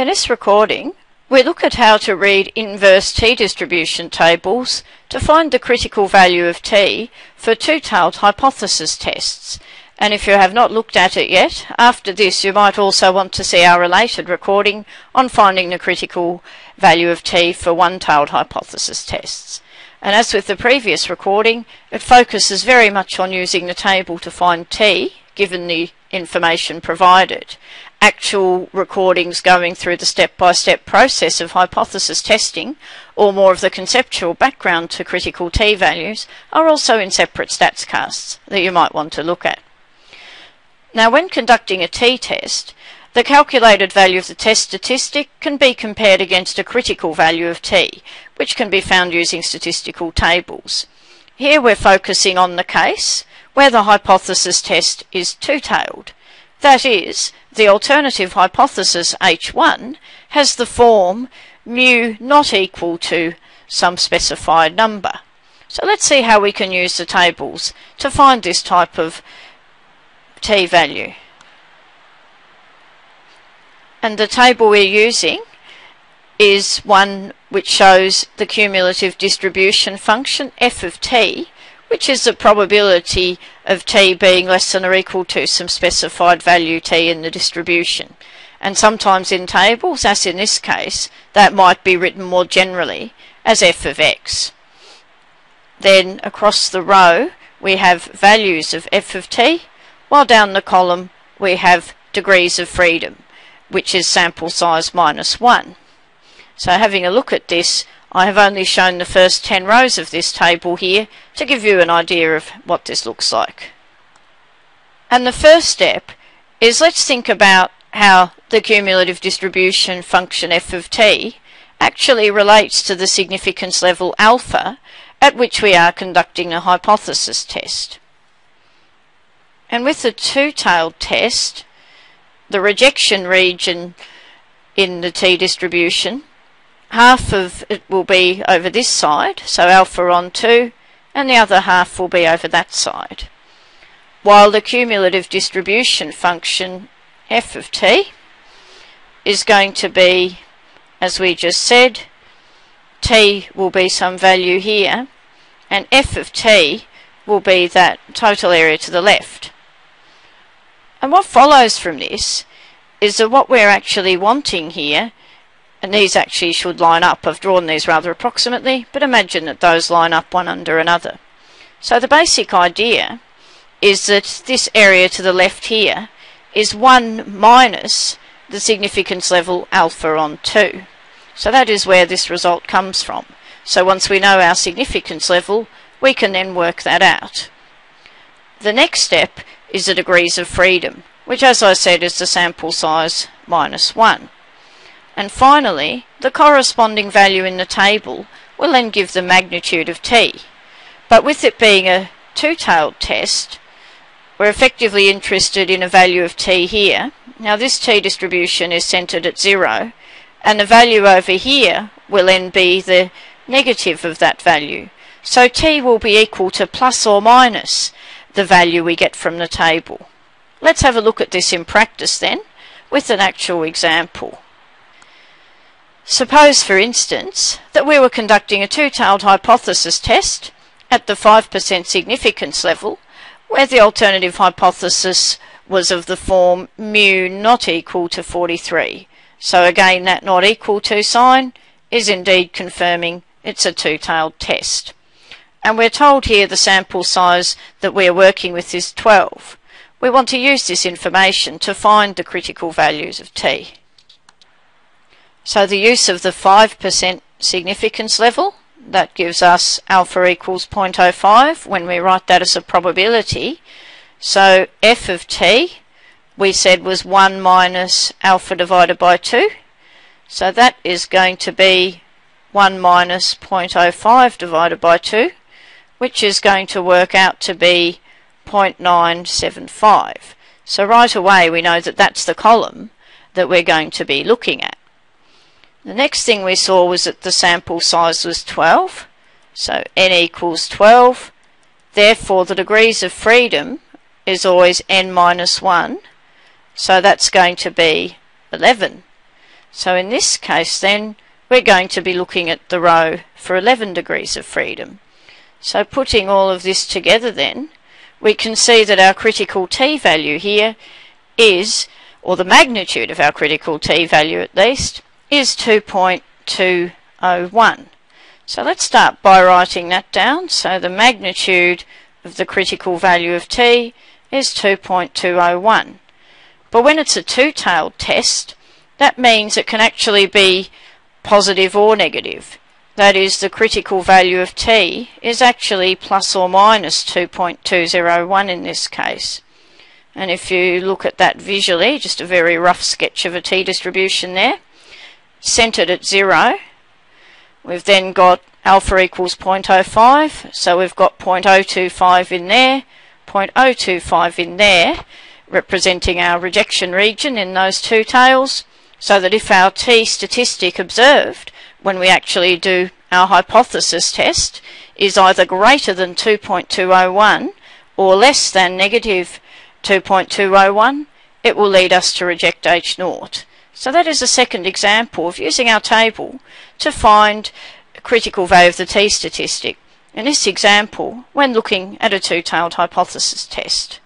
In this recording, we look at how to read inverse t-distribution tables to find the critical value of t for two-tailed hypothesis tests. And if you have not looked at it yet, after this you might also want to see our related recording on finding the critical value of t for one-tailed hypothesis tests. And as with the previous recording, it focuses very much on using the table to find t, given the information provided actual recordings going through the step-by-step process of hypothesis testing or more of the conceptual background to critical t-values are also in separate statscasts that you might want to look at. Now when conducting a t-test, the calculated value of the test statistic can be compared against a critical value of t, which can be found using statistical tables. Here we're focusing on the case where the hypothesis test is two-tailed. That is, the alternative hypothesis H1 has the form mu not equal to some specified number. So let's see how we can use the tables to find this type of t-value. And the table we're using is one which shows the cumulative distribution function f of t which is the probability of t being less than or equal to some specified value t in the distribution. And sometimes in tables, as in this case, that might be written more generally as f of x. Then across the row we have values of f of t, while down the column we have degrees of freedom, which is sample size minus 1. So having a look at this, I have only shown the first 10 rows of this table here to give you an idea of what this looks like. And the first step is let's think about how the cumulative distribution function f of t actually relates to the significance level alpha at which we are conducting a hypothesis test. And with the two-tailed test, the rejection region in the t-distribution half of it will be over this side, so alpha on 2, and the other half will be over that side. While the cumulative distribution function f of t is going to be, as we just said, t will be some value here, and f of t will be that total area to the left. And what follows from this is that what we're actually wanting here and these actually should line up. I've drawn these rather approximately, but imagine that those line up one under another. So the basic idea is that this area to the left here is 1 minus the significance level alpha on 2. So that is where this result comes from. So once we know our significance level, we can then work that out. The next step is the degrees of freedom, which as I said is the sample size minus 1. And finally, the corresponding value in the table will then give the magnitude of t. But with it being a two-tailed test, we're effectively interested in a value of t here. Now this t distribution is centered at 0, and the value over here will then be the negative of that value. So t will be equal to plus or minus the value we get from the table. Let's have a look at this in practice then, with an actual example. Suppose, for instance, that we were conducting a two-tailed hypothesis test at the 5% significance level, where the alternative hypothesis was of the form mu not equal to 43. So again, that not equal to sign is indeed confirming it's a two-tailed test. And we're told here the sample size that we're working with is 12. We want to use this information to find the critical values of t. So the use of the 5% significance level, that gives us alpha equals 0.05 when we write that as a probability. So f of t, we said was 1 minus alpha divided by 2. So that is going to be 1 minus 0.05 divided by 2, which is going to work out to be 0.975. So right away we know that that's the column that we're going to be looking at. The next thing we saw was that the sample size was 12. So n equals 12. Therefore, the degrees of freedom is always n minus 1. So that's going to be 11. So in this case then, we're going to be looking at the row for 11 degrees of freedom. So putting all of this together then, we can see that our critical t value here is, or the magnitude of our critical t value at least, is 2.201. So let's start by writing that down. So the magnitude of the critical value of t is 2.201. But when it's a two-tailed test, that means it can actually be positive or negative. That is, the critical value of t is actually plus or minus 2.201 in this case. And if you look at that visually, just a very rough sketch of a t distribution there, centered at 0, we've then got alpha equals 0.05, so we've got 0.025 in there, 0.025 in there, representing our rejection region in those two tails, so that if our t statistic observed when we actually do our hypothesis test is either greater than 2.201 or less than negative 2.201, it will lead us to reject H naught. So that is a second example of using our table to find a critical value of the t statistic. In this example, when looking at a two-tailed hypothesis test.